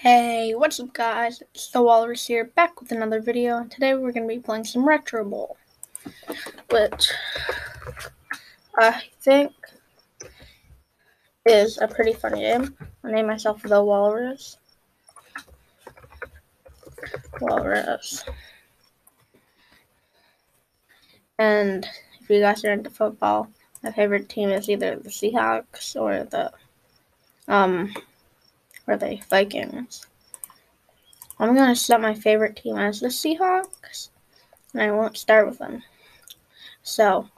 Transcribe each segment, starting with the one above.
Hey, what's up guys? It's the Walrus here, back with another video. and Today we're going to be playing some Retro Bowl, which I think is a pretty fun game. I named myself the Walrus. Walrus. And if you guys are into football, my favorite team is either the Seahawks or the um or the Vikings. I'm gonna set my favorite team as the Seahawks, and I won't start with them. So,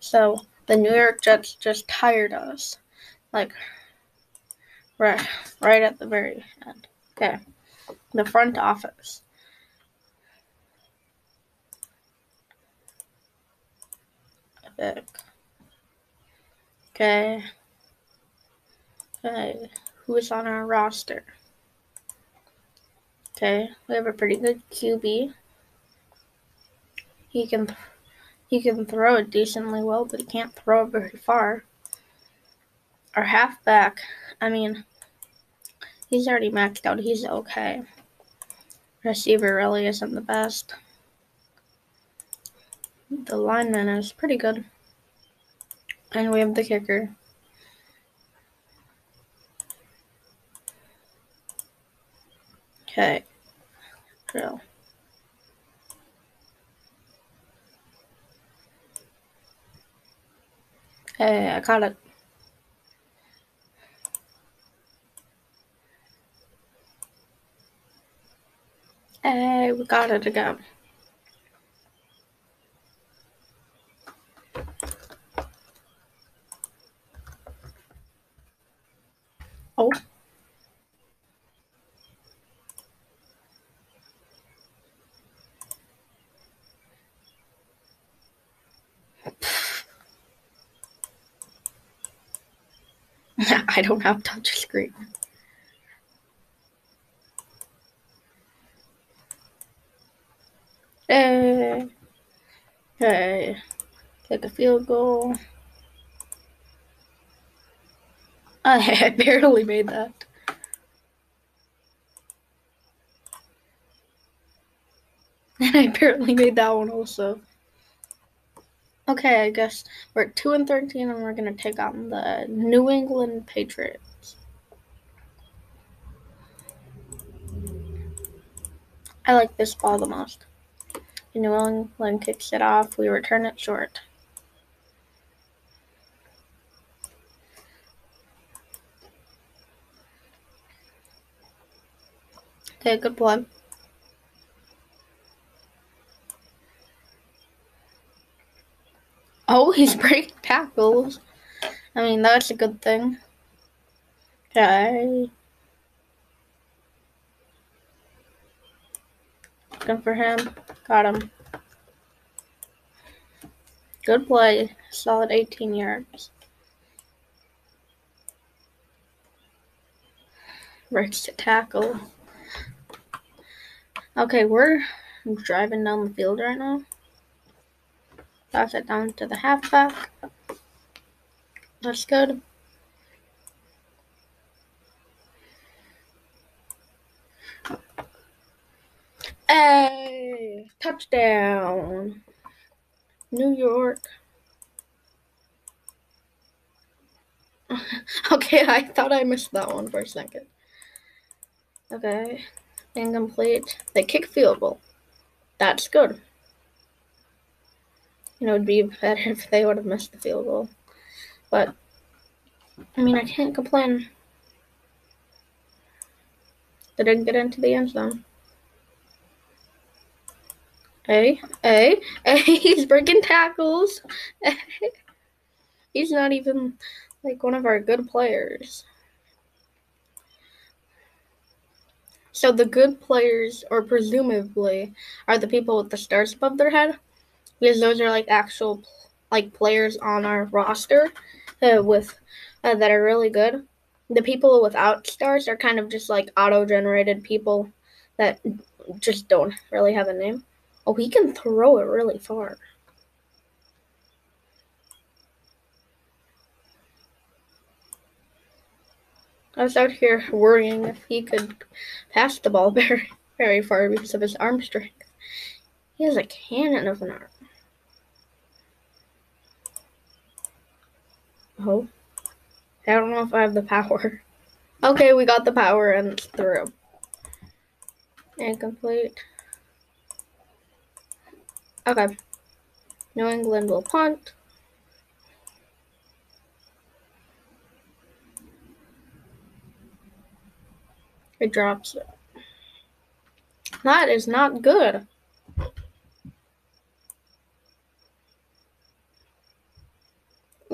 so the New York Jets just tired us, like right, right at the very end. Okay, the front office. Okay. Okay, who is on our roster? Okay, we have a pretty good QB. He can he can throw it decently well, but he can't throw it very far. Our halfback, I mean, he's already maxed out. He's okay. Receiver really isn't the best. The lineman is pretty good. And we have the kicker. Okay. Drill. Hey, I got it. Hey, we got it again. Oh. I don't have touch screen. Hey, hey, take a field goal. I barely made that. And I barely made that one also. Okay, I guess we're at 2 and 13 and we're going to take on the New England Patriots. I like this ball the most. New England kicks it off, we return it short. Okay, good play. Oh, he's breaking tackles. I mean, that's a good thing. Okay. Looking for him. Got him. Good play. Solid 18 yards. Breaks to tackle. Okay, we're driving down the field right now. Pass it down to the halfback. That's good. Hey, touchdown. New York. okay, I thought I missed that one for a second. Okay, incomplete. They kick field goal. That's good. You know, it'd be better if they would have missed the field goal. But, I mean, I can't complain. They didn't get into the end zone. Hey, hey, hey, he's breaking tackles. he's not even like one of our good players. So the good players, or presumably, are the people with the stars above their head because those are like actual like players on our roster uh, with uh, that are really good. The people without stars are kind of just like auto-generated people that just don't really have a name. Oh, he can throw it really far. I was out here worrying if he could pass the ball very, very far because of his arm strength. He has a cannon of an arm. Oh. I don't know if I have the power. Okay, we got the power and it's through. Incomplete. Okay. New England will punt. It drops. That is not good.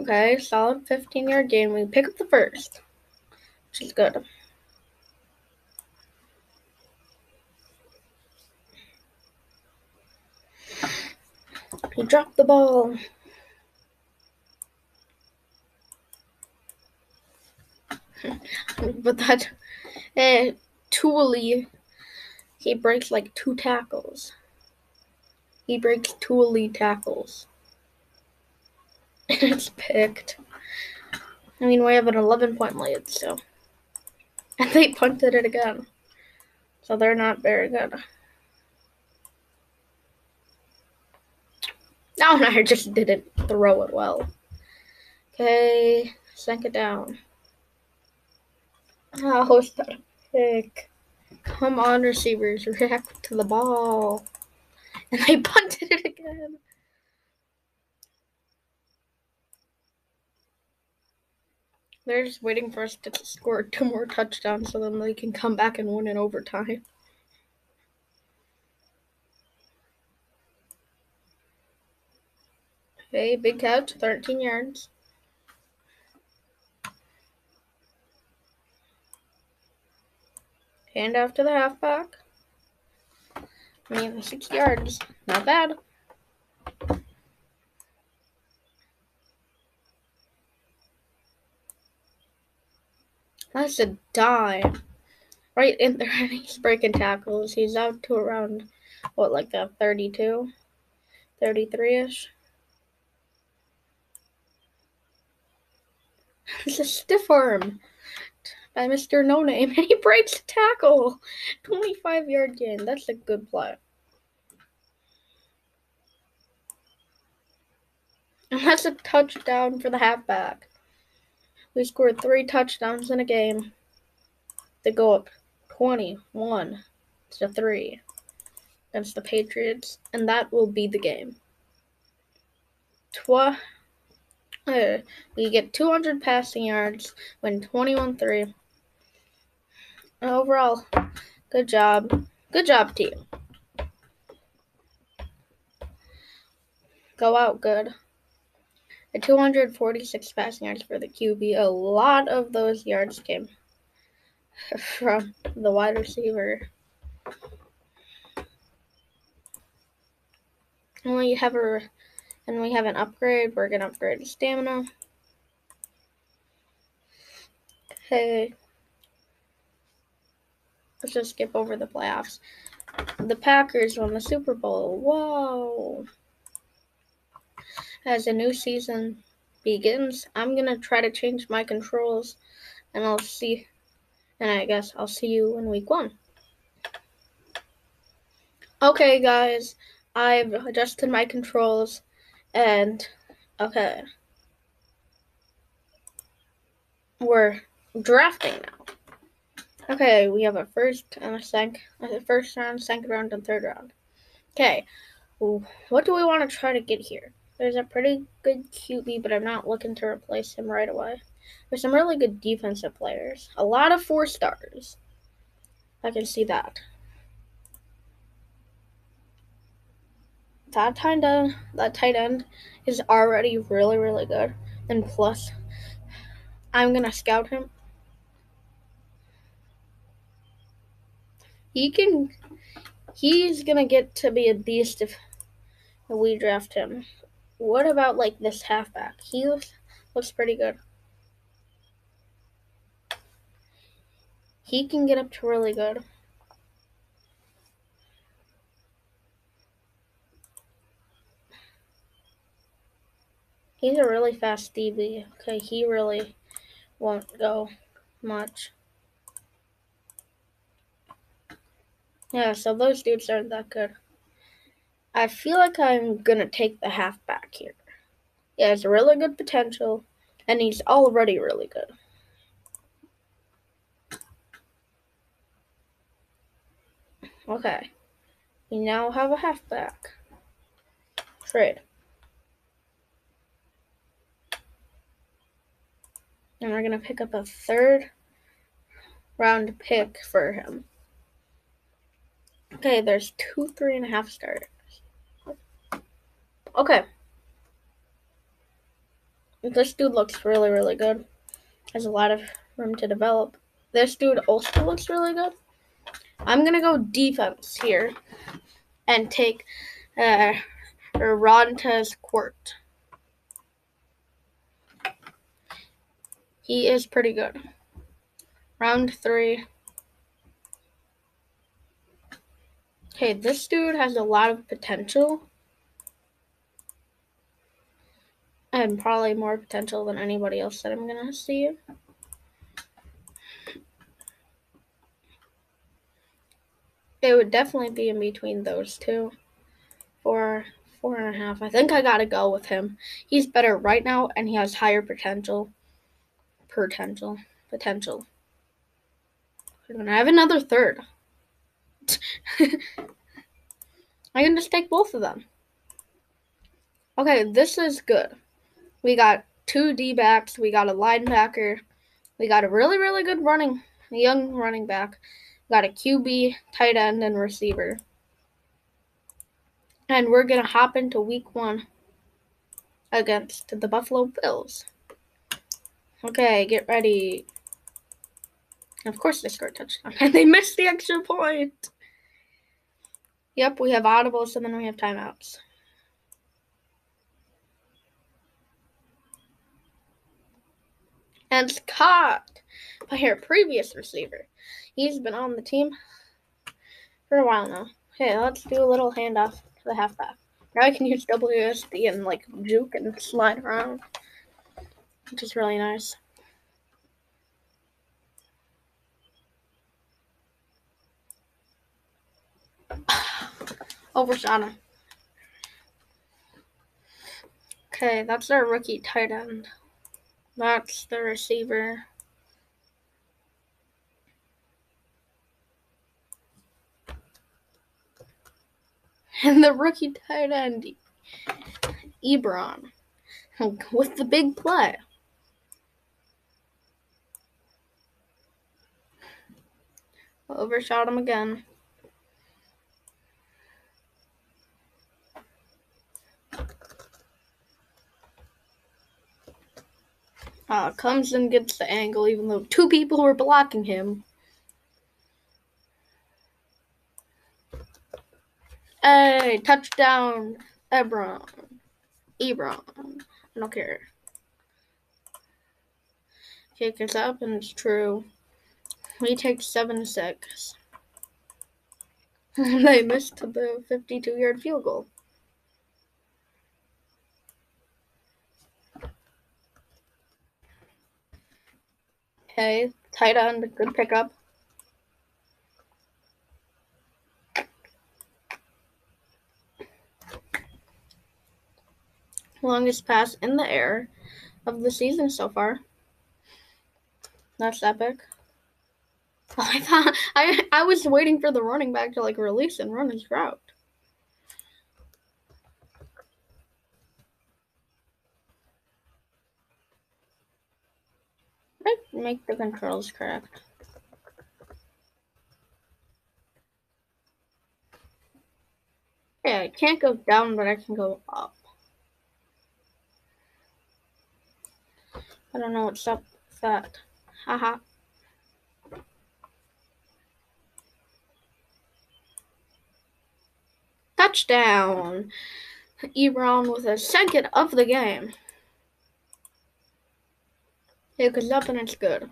Okay, solid 15 yard gain. We pick up the first, which is good. He dropped the ball. but that uh, Tooley, he breaks like two tackles. He breaks two elite tackles. it's picked. I mean, we have an 11 point lead, so. And they punted it again. So they're not very good. Oh, no, I just didn't throw it well. Okay, sink it down. Oh, it's a pick. Come on, receivers, react to the ball. And they punted it again. They're just waiting for us to score two more touchdowns so then they can come back and win in overtime. Okay, big catch, 13 yards. Hand off to the halfback. I mean, six yards. Not bad. That's a dime. Right in there, and he's breaking tackles. He's out to around, what, like a 32? 33 ish? It's a stiff arm by Mr. No Name, and he breaks the tackle. 25 yard gain. That's a good play. And that's a touchdown for the halfback. We scored three touchdowns in a game. They go up 21 to 3 against the Patriots, and that will be the game. Twa- uh, we get 200 passing yards, win 21 3. Overall, good job. Good job, team. Go out good. 246 passing yards for the QB. A lot of those yards came from the wide receiver. And we have a and we have an upgrade. We're gonna upgrade the stamina. Okay. Let's just skip over the playoffs. The Packers won the Super Bowl. Whoa as a new season begins, I'm gonna try to change my controls and I'll see and I guess I'll see you in week one. Okay guys, I've adjusted my controls and okay. We're drafting now. Okay, we have a first and a second, a first round, second round, and third round. Okay, what do we want to try to get here? There's a pretty good QB, but I'm not looking to replace him right away. There's some really good defensive players. A lot of four stars. I can see that. That tight end, that tight end is already really, really good. And plus, I'm gonna scout him. He can. He's gonna get to be a beast if we draft him. What about like this halfback? He looks, looks pretty good. He can get up to really good. He's a really fast DB. Okay, he really won't go much. Yeah, so those dudes aren't that good. I feel like I'm gonna take the halfback here. He has really good potential, and he's already really good. Okay. We now have a halfback. Trade. And we're going to pick up a third round pick for him. Okay, there's two three and a half stars. Okay. This dude looks really, really good. Has a lot of room to develop. This dude also looks really good. I'm gonna go defense here and take uh Rontes Court. He is pretty good. Round three. Okay, this dude has a lot of potential. And probably more potential than anybody else that I'm gonna see. It would definitely be in between those two. Four, four and a half. I think I gotta go with him. He's better right now, and he has higher potential. Potential. Potential. And I have another third. I can just take both of them. Okay, this is good. We got two D backs. We got a linebacker. We got a really, really good running, young running back. We got a QB, tight end, and receiver. And we're going to hop into week one against the Buffalo Bills. Okay, get ready. Of course, they scored touchdown. And they missed the extra point. Yep, we have audibles and then we have timeouts. And it's caught by our previous receiver. He's been on the team for a while now. Okay, let's do a little handoff to the halfback. Now I can use WSD and like juke and slide around, which is really nice. Overshot him. Okay, that's our rookie tight end. That's the receiver. And the rookie tight end, Ebron, with the big play. Overshot him again. Uh, comes and gets the angle, even though two people were blocking him. Hey, touchdown, Ebron. Ebron. I don't care. Kick us up, and it's true. We take 7 6. they missed the 52 yard field goal. Okay, tight end, good pickup. Longest pass in the air of the season so far. That's epic. I thought I I was waiting for the running back to like release and run his route. Right, make the controls correct. Yeah, I can't go down, but I can go up. I don't know what's up with that. Haha. Touchdown! Ebron with a second of the game. Goes up and it's good.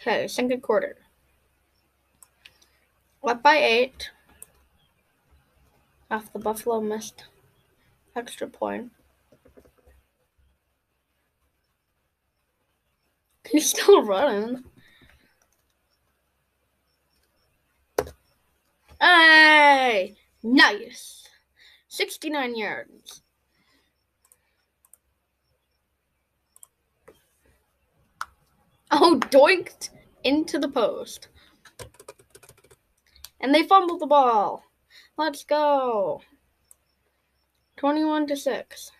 Okay, second quarter. Up by eight. Off the Buffalo missed extra point. He's still running. Hey! Nice. 69 yards. Oh, doinked into the post. And they fumbled the ball. Let's go. 21 to 6.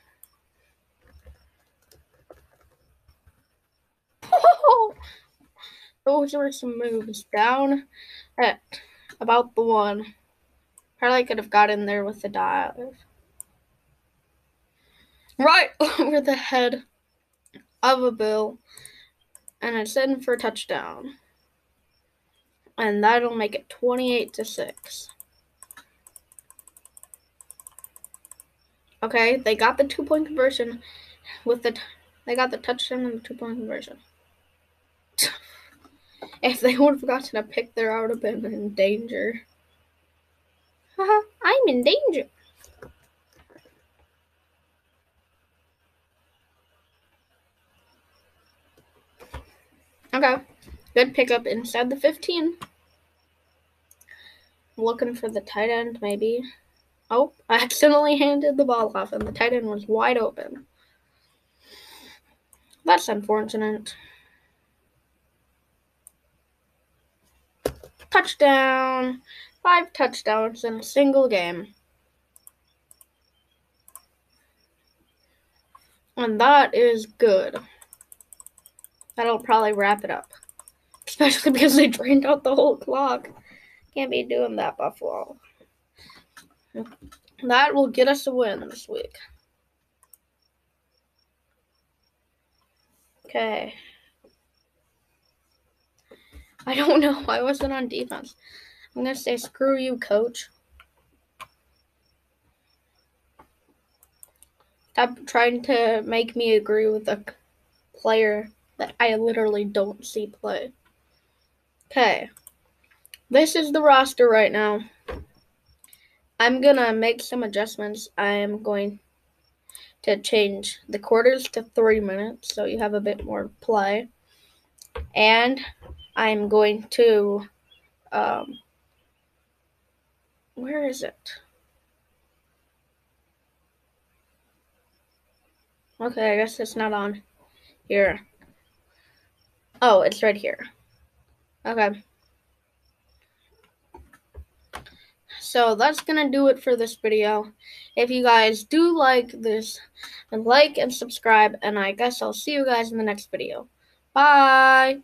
Those were some moves down at about the one. Probably could have got in there with the dive. Right over the head of a bill. And it's in for a touchdown. And that'll make it 28 to 6. Okay, they got the two point conversion with the. T- they got the touchdown and the two point conversion. if they would have forgotten to pick, there, I would have been in danger. Haha, I'm in danger. Okay, good pickup inside the 15. Looking for the tight end, maybe. Oh, I accidentally handed the ball off, and the tight end was wide open. That's unfortunate. Touchdown! Five touchdowns in a single game. And that is good. That'll probably wrap it up. Especially because they drained out the whole clock. Can't be doing that, Buffalo. That will get us a win this week. Okay. I don't know. I wasn't on defense. I'm going to say screw you, coach. Stop trying to make me agree with a player that I literally don't see play. Okay. This is the roster right now. I'm gonna make some adjustments. I am going to change the quarters to three minutes so you have a bit more play. And I'm going to, um, where is it? Okay, I guess it's not on here. Oh, it's right here. Okay. So that's gonna do it for this video. If you guys do like this, like and subscribe, and I guess I'll see you guys in the next video. Bye!